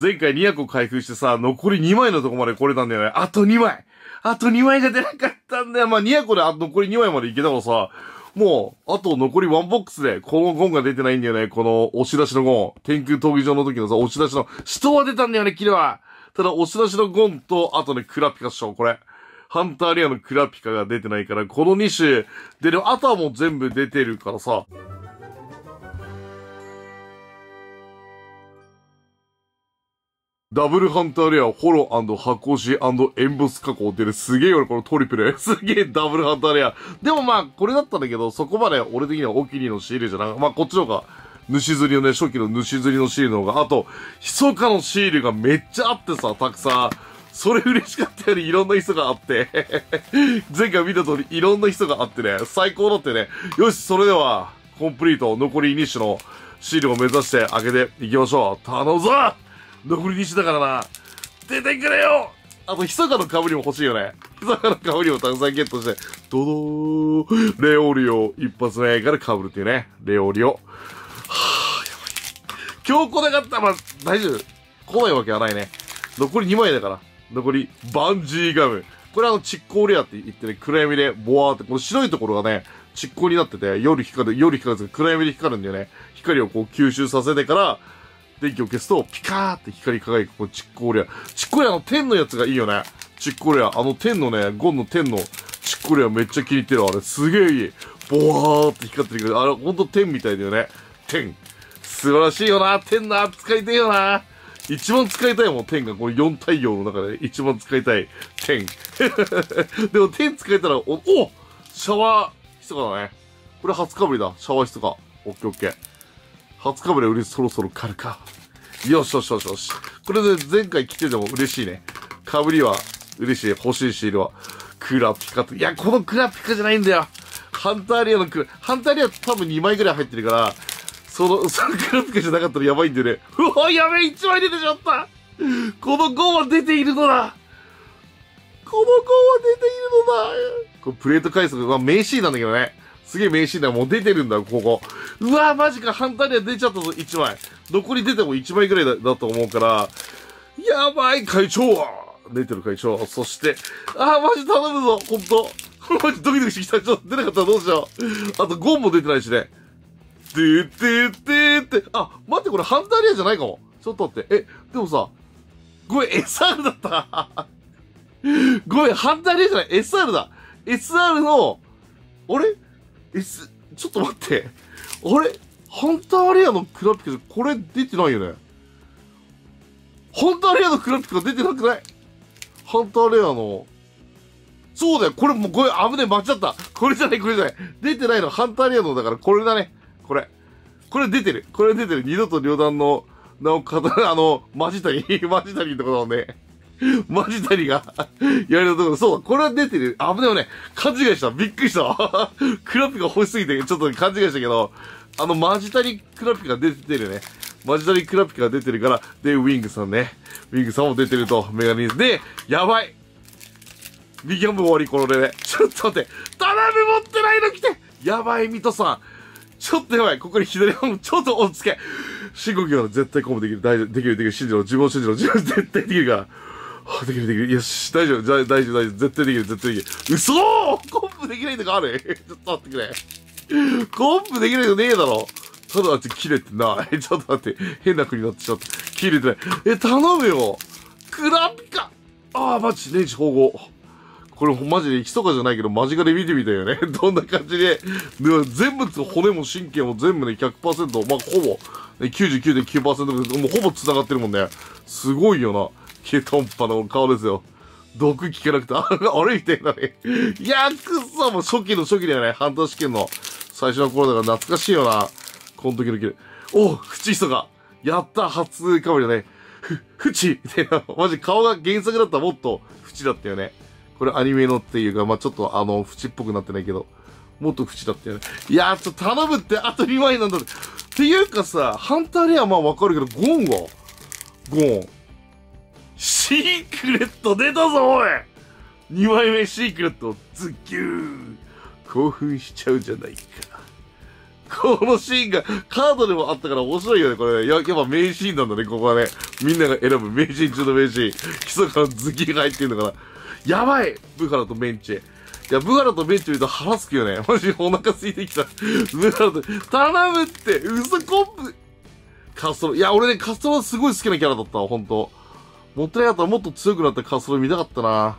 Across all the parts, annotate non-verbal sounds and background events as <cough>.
前回200個開封してさ、残り2枚のとこまで来れたんだよね。あと2枚あと2枚が出なかったんだよ。まあ、200個で残り2枚までいけたからさ、もう、あと残り1ボックスで、このゴンが出てないんだよね。この押し出しのゴン。天空闘技場の時のさ、押し出しの、人は出たんだよね、キルは。ただ、押し出しのゴンと、あとね、クラピカっしょ、これ。ハンターリアのクラピカが出てないから、この2種出る、あとはもう全部出てるからさ。ダブルハンターレア、ホロ箱押エンボス加工ってね、すげえよこのトリプル。<laughs> すげえダブルハンターレア。でもまあ、これだったんだけど、そこまで俺的にはお気に入りのシールじゃなく、まあこっちの方が、主釣りのね、初期の主釣りのシールの方が、あと、密かのシールがめっちゃあってさ、たくさん。それ嬉しかったよりいろんな人があって <laughs> 前回見た通りいろんな人があってね、最高だってね。よし、それでは、コンプリート、残り2種のシールを目指して開けていきましょう。頼むぞ残り2種だからな。出てくれよあと、ひそかの被りも欲しいよね。ひそかの被りもたくさんゲットして、ドドーレオリオ、一発目から被るっていうね。レオリオ。はぁ、やばい。今日来なかったら、まあ、大丈夫。来ないわけはないね。残り2枚だから。残り、バンジーガム。これあの、蓄光レアって言ってね、暗闇でボワーって、この白いところがね、蓄光になってて、夜光る、夜光るんですけど暗闇で光るんだよね。光をこう吸収させてから、電気を消すと、ピカーって光り輝く、このチッコーレア。チッコーレアの天のやつがいいよね。チッコーレア。あの天のね、ゴンの天のチッコーレアめっちゃ気に入ってる。あれ、すげえいい。ボワーって光ってるけど、あれ、ほんと天みたいだよね。天。素晴らしいよな。天な。使いたいよな。一番使いたいもん、天が。これ4太陽の中で一番使いたい。天。<laughs> でも天使えたら、お、おシャワーひそかだね。これ初かぶりだ。シャワーひそか。オッケーオッケー。初かぶり売りそろそろ狩るか。よしよしよしよし。これで前回来てても嬉しいね。かぶりは嬉しい。欲しいシールは。クラピカと。いや、このクラピカじゃないんだよ。ハンターリアのクラ、ハンターリア多分2枚ぐらい入ってるから、その、<laughs> そのクラピカじゃなかったらやばいんだよね。うわ、やべえ !1 枚出てしまったこの5は出ているのだこの5は出ているのだこれプレート回数、まあ名シーンなんだけどね。すげえ名シーンだ。もう出てるんだ、ここ。うわマジか、反対には出ちゃったぞ、1枚。残り出ても1枚ぐらいだだと思うから、やばい、会長は出てる会長。そして、あー、マジ頼むぞ、ほんと。マジドキドキしてきた。ちょっと出なかったらどうしよう。あと、ゴンも出てないしね。でててて、あ、待って、これハンターリアじゃないかも。ちょっと待って。え、でもさ、ごめん、SR だった。ごめん、ハンターリアじゃない。SR だ。SR の、あれ？?S、ちょっと待って。あれ？ハンターレアのクラピカこれ出てないよね？ハンターレアのクラピカ出てなくない？ハンターレアの、そうだよ、これもうこれ危ねえ、間違った。これじゃない、これじゃない。出てないの、ハンターレアのだからこれだね。これ。これ出てる。これ出てる。二度と両断の名を語る、あの、マジタリ、マジタリのところのね。<laughs> マジタリがやるところ、そう、これは出てる。危ないよね。勘違いした。びっくりした。<laughs> クラピカ欲しすぎて、ちょっと勘違いしたけど、あの、マジタリクラピカ出てるね。マジタリクラピカが出てるから、で、ウィングさんね。ウィングさんも出てると、メガネーズ。で、やばいビギャンブ終わり、これで、ね。ちょっと待って。タナメ持ってないの来てやばい、ミトさん。ちょっとやばい。ここに左ハム、ちょっとおつけ。深呼吸は絶対コムできる。大丈夫。できる、できる。信じろ。自分を信じろ。自分絶対できるから。あ、できる、できる。よし、大丈夫。大丈夫、大丈夫。絶対できる、絶対できる。嘘 <laughs> コンプできないとかある？ちょっと待ってくれ。コンプできないのねえだろ。ただ、あっち切れてない。ちょっと待って。変な国になってちょっと。切れてない。え、頼むよ。クラピカ。ああ、マジ、ネジ保護。これマジでひそかじゃないけど、間近で見てみたいよね。<laughs> どんな感じで。で全部、骨も神経も全部ね、100%、まあ、ほぼ、ね、99.9%もうほぼ繋がってるもんね。すごいよな。ケトンパの顔ですよ。毒聞けなくて、あ <laughs> れみたいなね。いやくっそもう初期の初期だよね。半年試験の最初の頃だから懐かしいよな。この時の時。おふちひそか。やった初かぶりだね。ふ、ふちみたいな。マジ顔が原作だったらもっとふちだったよね。これアニメのっていうか、まあ、ちょっとあの、縁っぽくなってないけど、もっと縁だったよね。いやー、ちょっと頼むって、あと2枚なんだって。っていうかさ、ハンターレアまあわかるけど、ゴンは？ゴン。シークレット出たぞ、おい !2 枚目シークレット、ズッキュー興奮しちゃうじゃないか。このシーンがカードでもあったから面白いよね、これね。や、やっぱ名シーンなんだね、ここはね。みんなが選ぶ名シーン中の名シーン。基礎から頭巾が入ってんのかな。やばいブハラとメンチェ。いや、ブハラとメンチェ見ると腹すくよね。マジお腹空いてきた。ブハラと、頼むって嘘コンプカストロ。いや、俺ね、カストロすごい好きなキャラだったわ、ほんと。もったいなかったらもっと強くなったカストロ見たかったな。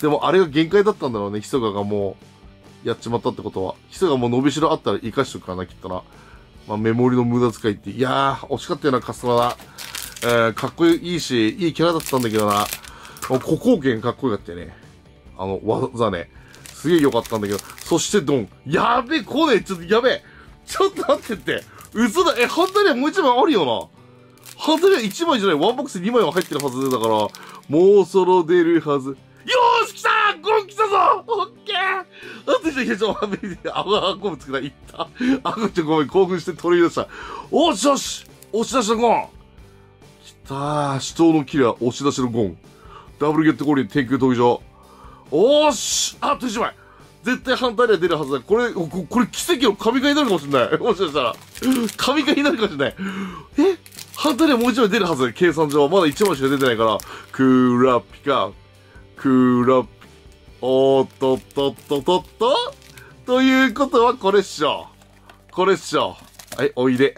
でも、あれが限界だったんだろうね、ヒソガがもう、やっちまったってことは。ヒソガも伸びしろあったら生かしとくかな、きっとな。まあ、メモリの無駄遣いって。いやー、惜しかったよな、カストロな。えー、かっこいいし、いいキャラだったんだけどな。もう古貢献かっこよかったよね。あの、技ね。すげえ良かったんだけど。そしてドン。やべえ、こねちょっとやべえ。ちょっと待ってって。嘘だ。え、本当にもう一枚あるよな。本当には1枚じゃない。ワンボックス2枚は入ってるはずだから、もうそろ出るはず。よーし来たゴン来たぞオッケーあとちょ、ちょ、ちょ、あご、あごぶつくな、い？った。あごちょ、ごめん、興奮して取り出した。おしよし押し出したゴン来たー。死闘のキラー、押し出しのゴン。ダブルゲットゴールに天空闘技場。おーしあと1枚絶対反対には出るはずだ。これ、ここれ奇跡の神回になるかもしれない。もしかしたら。神回になるかもしれない。え？反対にもう一枚出るはず。計算上。まだ1枚しか出てないから。クーラピカ。クーラピ、おっとっとっとっとっとということはこれっしょ。これっしょ。はい、おいで。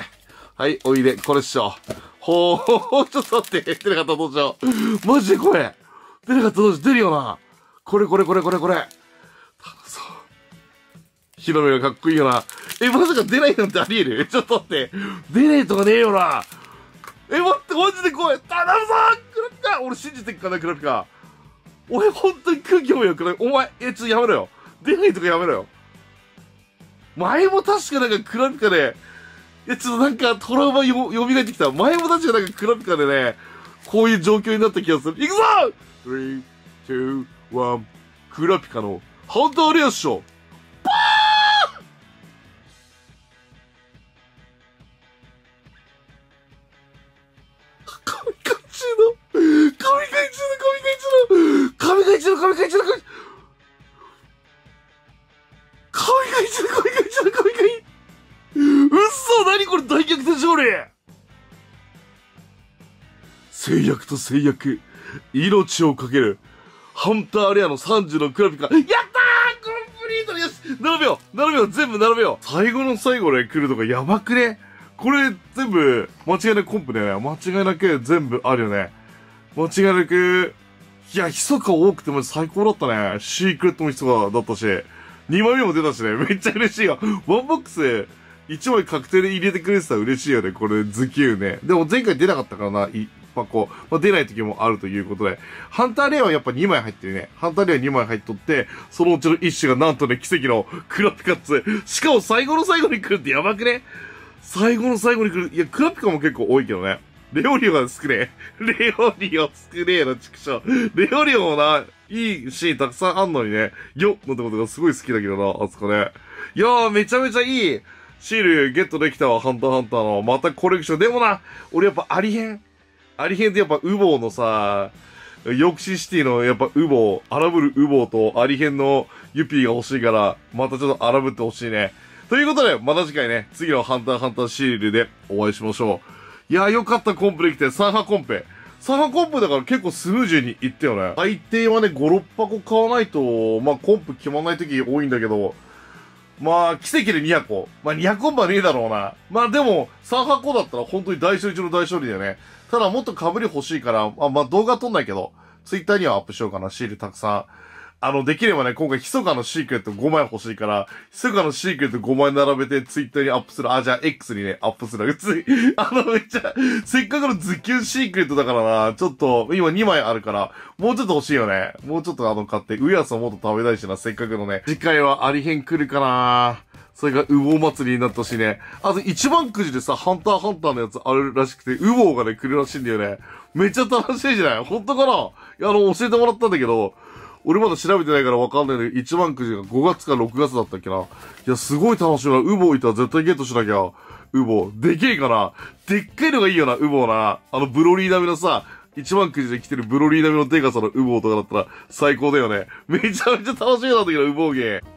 はい、おいで。これっしょ。ほー、ちょっと待って。出なかったどうしよう。マジでこれ。出なかったどうしよう。出るよな。これこれこれこれこれ。楽しそう。ヒロメがかっこいいよな。え、まさか出ないなんてあり得る？<laughs> ちょっと待って。出ねえとかねえよな。え、待って、マジで怖い。頼むぞクラピカ俺信じてっかな、クラピカ。俺本当に空気読むよ、クラピカ。お前、え、ちょっとやめろよ。出ないとかやめろよ。前も確かなんかクラピカで、いや、ちょっとなんかトラウマよ、蘇ってきた。前も確かなんかクラピカでね、こういう状況になった気がする。いくぞ !3、2、1、クラピカのハンターレアッショ制約と誓約命をかけるハンターレアの30のクラピカ。やったーコンプリートよし並べよう並べよう全部並べよう最後の最後で来るとかやばくね？これ全部間違いなくコンプだよね。間違いなく全部あるよね。間違いなく、いや、ヒソカ多くても最高だったね。シークレットもヒソカだったし、2枚目も出たしね。めっちゃ嬉しいよ。ワンボックス、1枚確定で入れてくれてたら嬉しいよね。これ、ズキューね。でも前回出なかったからな。箱、まあ、出ない時もあるということで、ハンターレアはやっぱ2枚入ってるね。ハンターレア2枚入っとって、そのうちの1種がなんとね、奇跡のクラピカッツ。しかも最後の最後に来るってやばくね？最後の最後に来る。いや、クラピカも結構多いけどね。レオリオが少ねえ。<laughs> レオリオ少ねえな、畜生。レオリオもな、いいシーンたくさんあんのにね、よっのってことがすごい好きだけどな、あそこね。いやー、めちゃめちゃいいシールゲットできたわ、ハンターハンターの。またコレクション。でもな、俺やっぱありへん。ありへんってやっぱウボウのさ、ヨークシンシティのやっぱウボウ、荒ぶるウボウとアリヘンのユピーが欲しいから、またちょっと荒ぶって欲しいね。ということで、また次回ね、次のハンターハンターシールでお会いしましょう。いやーよかったコンプできて、3箱コンプ。3箱コンプだから結構スムーズにいったよね。最低はね、5、6箱買わないと、まあコンプ決まんない時多いんだけど、まあ、奇跡で200個。まあ、200個はねえだろうな。まあ、でも、3箱だったら本当に大勝一の大勝利だよね。ただ、もっと被り欲しいから、あまあ、動画撮んないけど、ツイッターにはアップしようかな、シールたくさん。あの、できればね、今回、ヒソカのシークレット5枚欲しいから、ヒソカのシークレット5枚並べて、ツイッターにアップする。あ、じゃあ、X にね、アップする。つい、あの、めっちゃ、せっかくのズキュンシークレットだからな、ちょっと、今2枚あるから、もうちょっと欲しいよね。もうちょっとあの、買って、ウエハースをもっと食べたいしな、せっかくのね。次回はありへん来るかなそれが、ウボウ祭りになったしね。あと、一番くじでさ、ハンターハンターのやつあるらしくて、ウボウがね、来るらしいんだよね。めっちゃ楽しいじゃない本当かないや、あの、教えてもらったんだけど、俺まだ調べてないからわかんないけど、一番くじが5月か6月だったっけな。いや、すごい楽しみな。ウボウいたら絶対ゲットしなきゃ。ウボウ。でけえかな。でっかいのがいいよな、ウボな。あの、ブロリー並みのさ、一番くじで来てるブロリー並みのデカさのウボとかだったら最高だよね。めちゃめちゃ楽しみなんだけど、ウボウゲー。